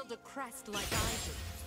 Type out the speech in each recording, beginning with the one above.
hold a crest like I do.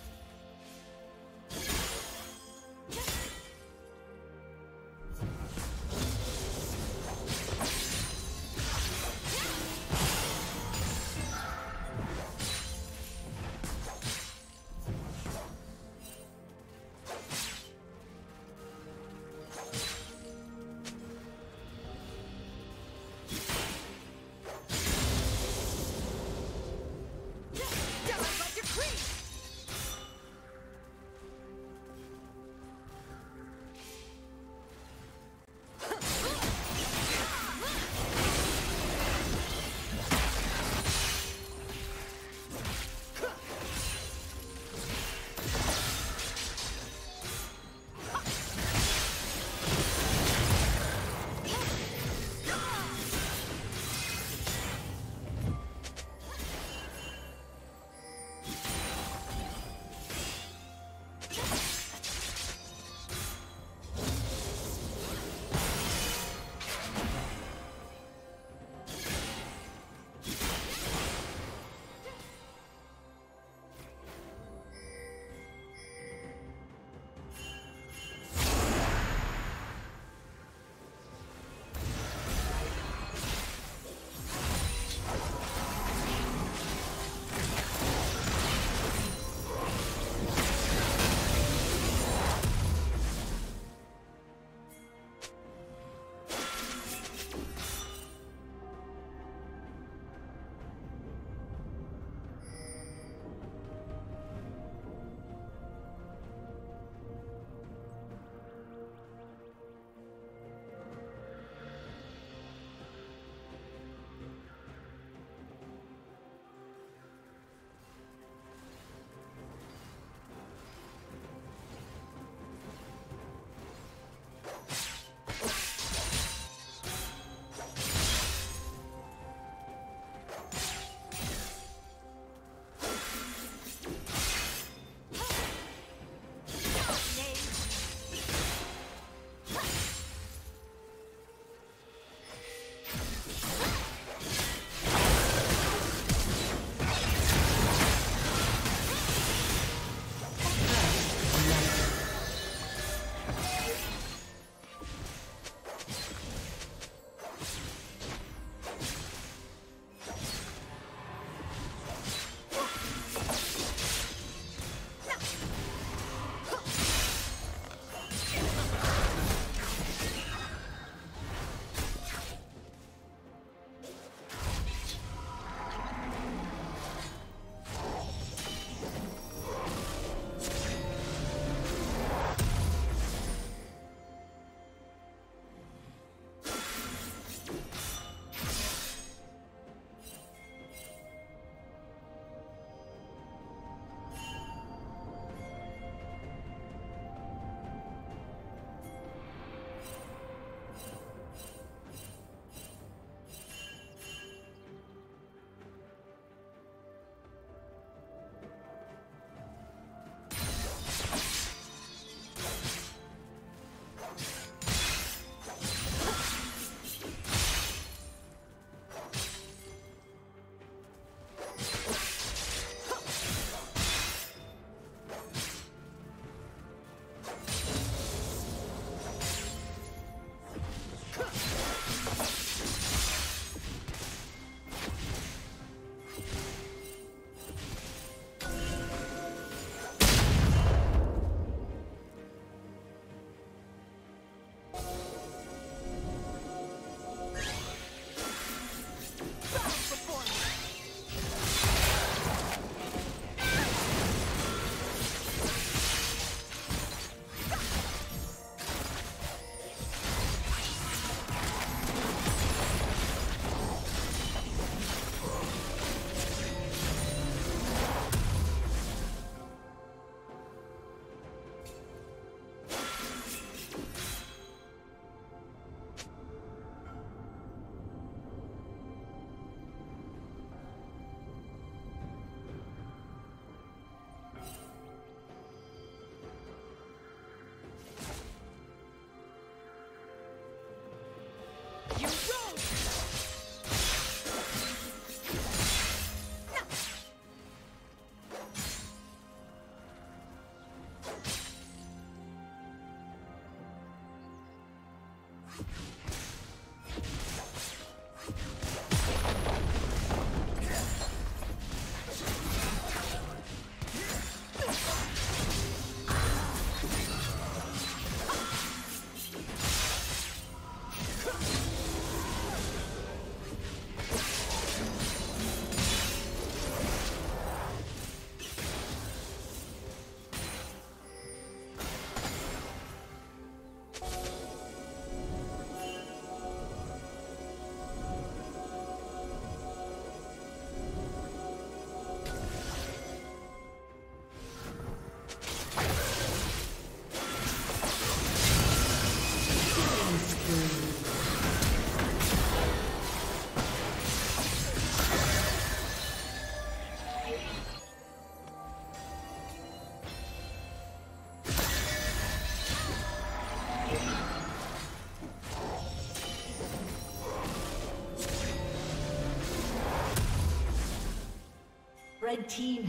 Red team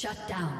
Shut down.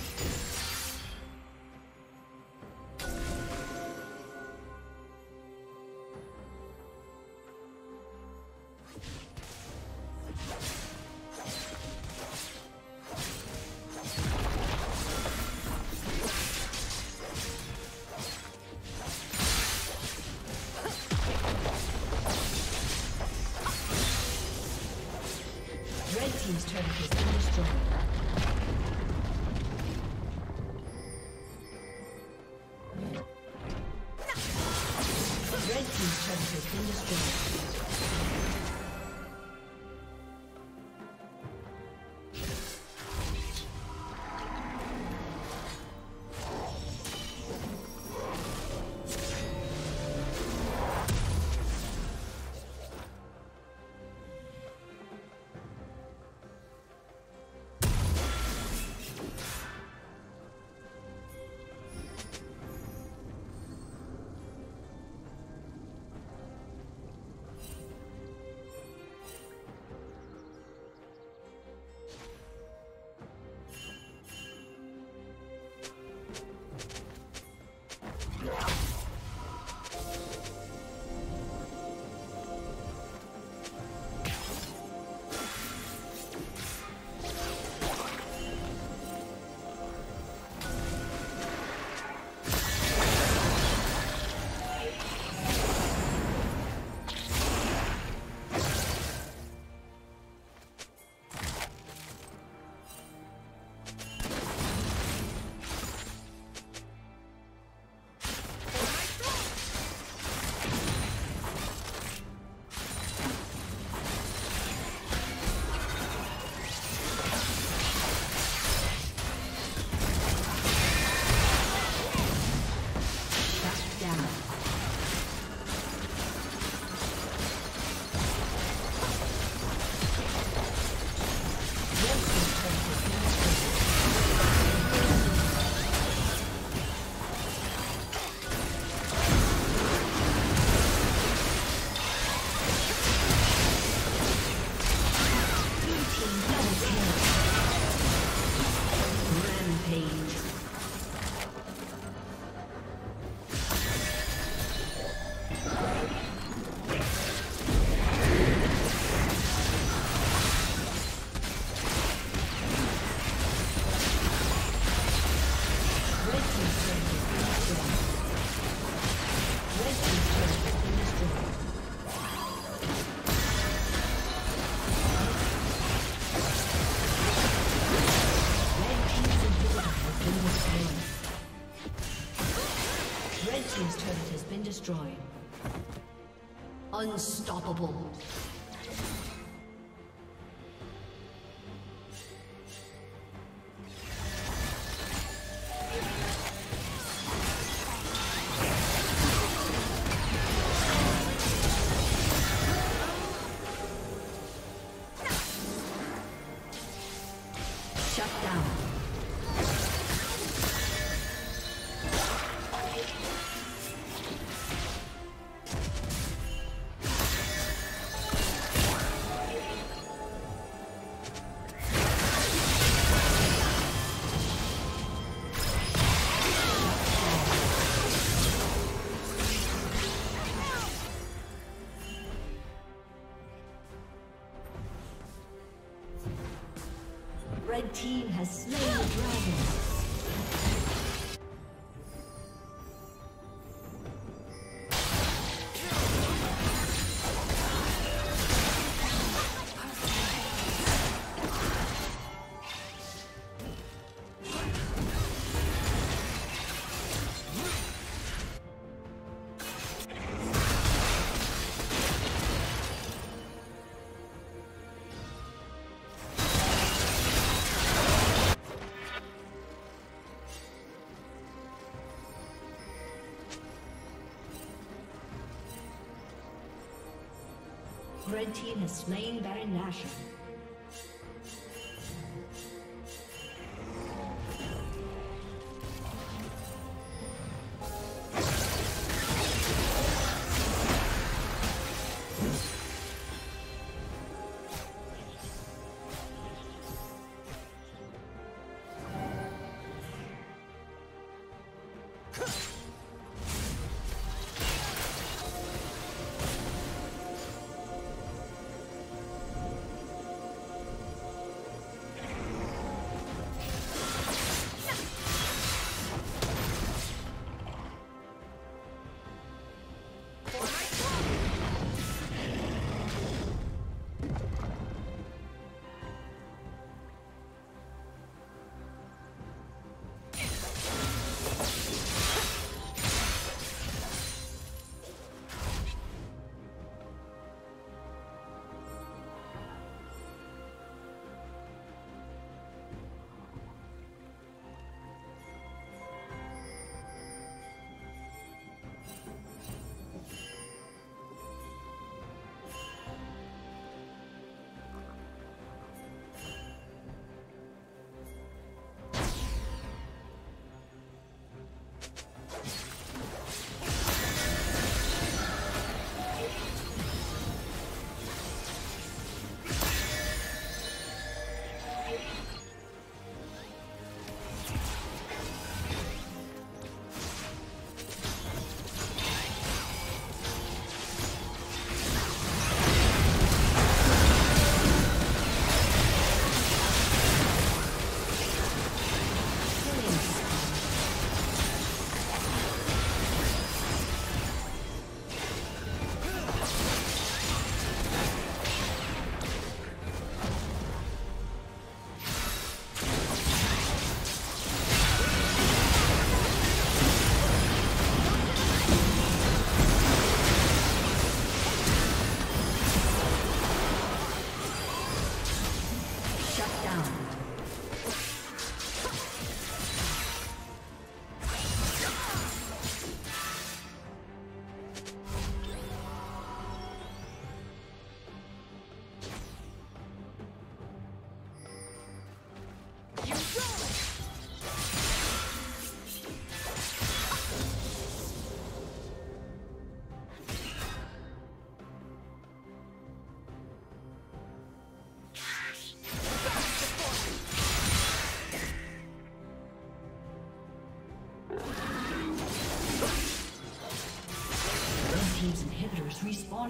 Destroyed. Unstoppable. Red team has slain Baron Nashor. Respawning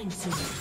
soon.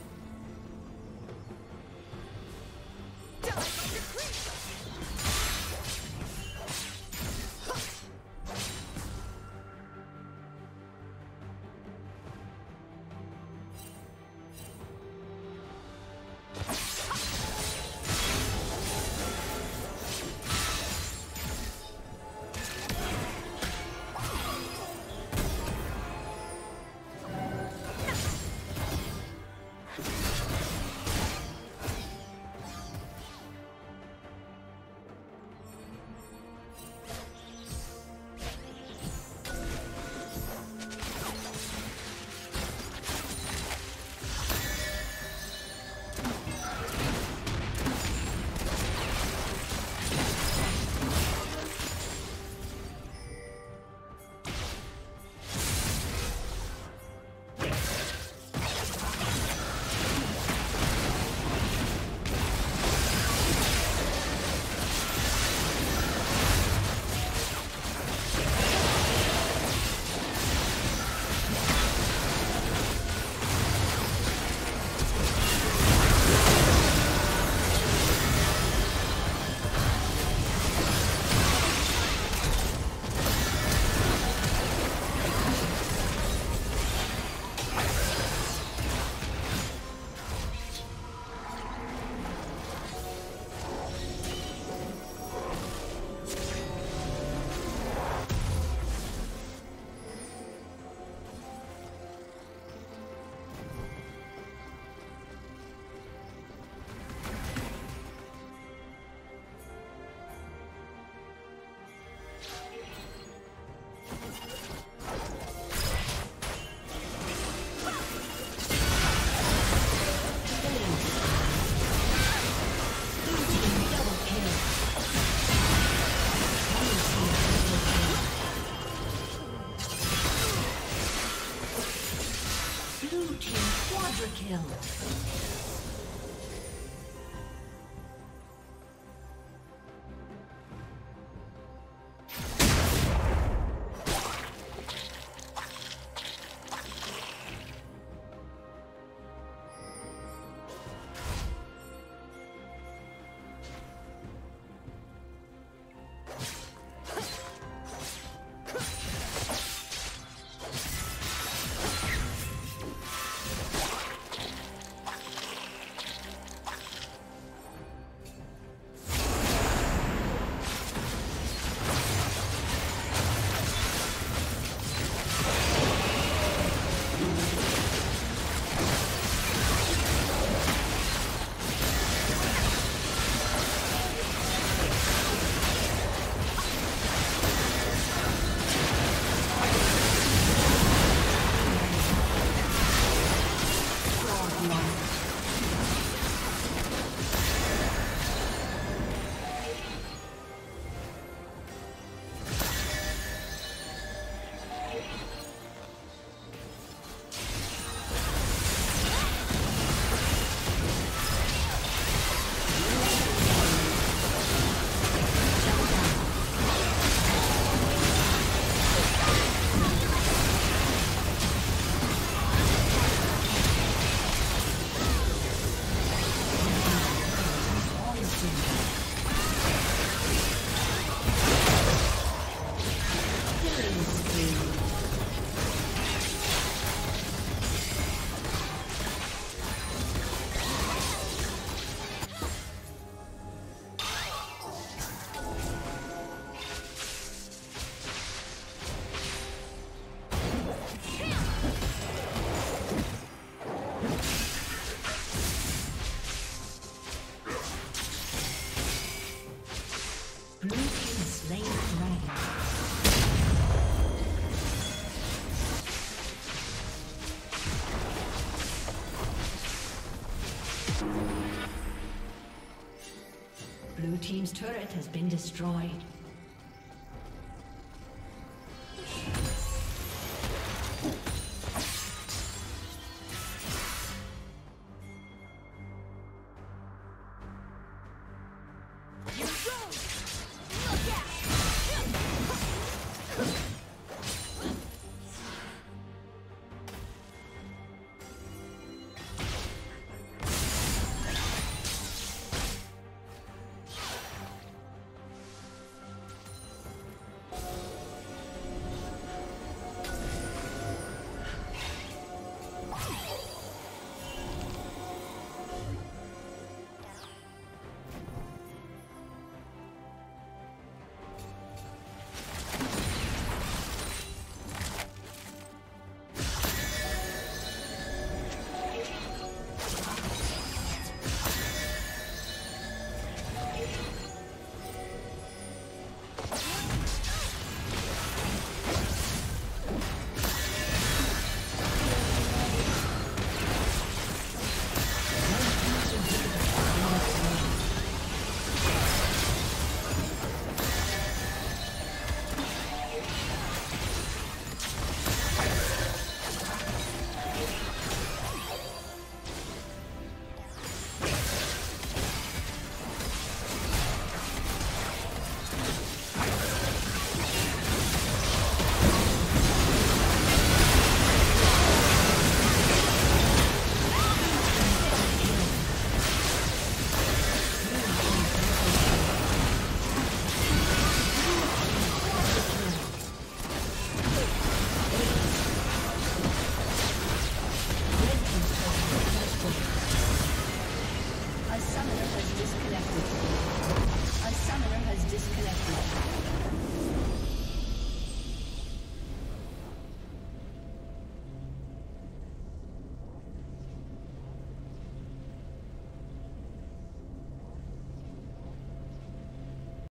Been destroyed.